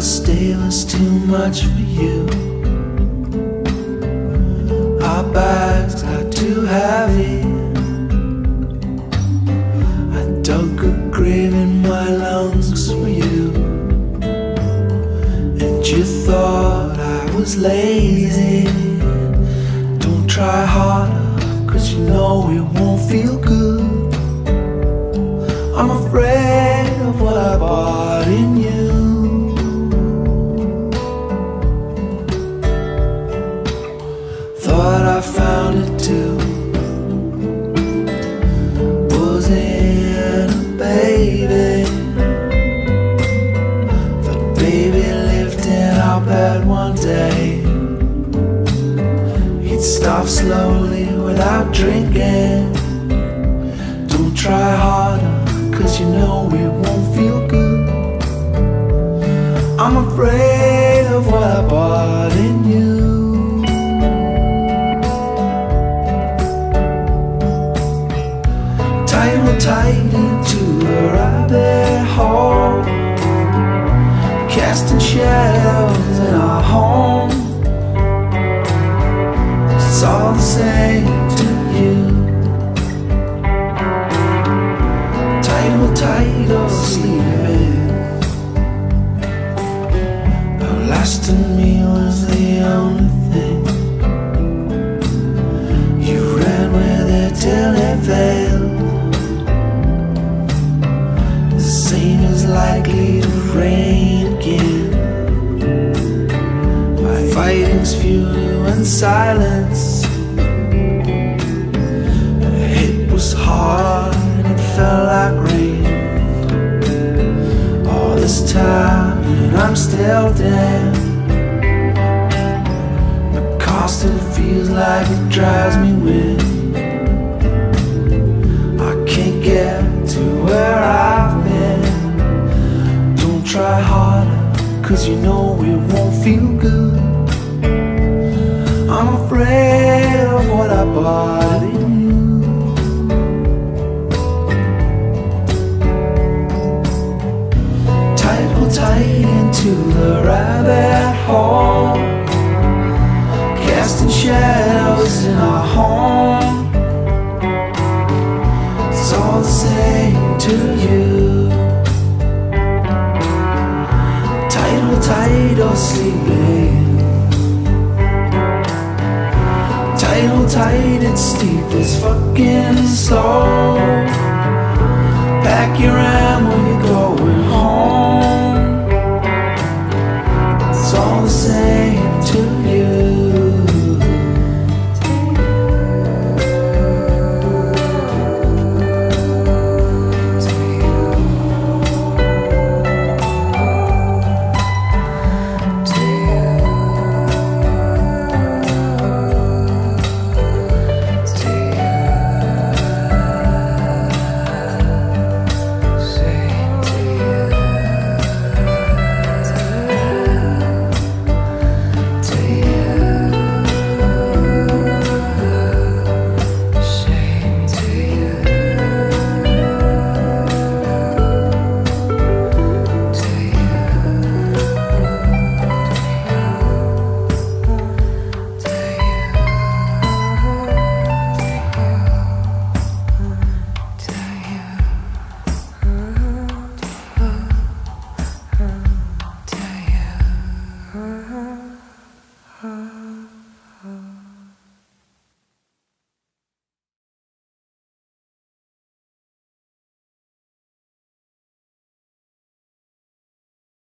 first day was too much for you. Our bags got too heavy. I dug a grave in my lungs for you. And you thought I was lazy. Don't try harder, cause you know it won't feel good. I'm afraid I found it too. Wasn't a baby. The baby lived in our bed one day. He'd stop slowly without drinking. Don't try harder, cause you know it won't feel good. I'm afraid Tight or tight into the rabbit hole. Casting shadows in our home. It's all the same to you. Tight or tight or sleeping. Likely to rain again. My fighting's few and silence. It was hard and it felt like rain. All this time and I'm still down. The cost it feels like it drives me wind. I can't get cause you know it won't feel good. I'm afraid of what I bought Tight, hold tight, it's steep, it's fucking slow. Pack your ammo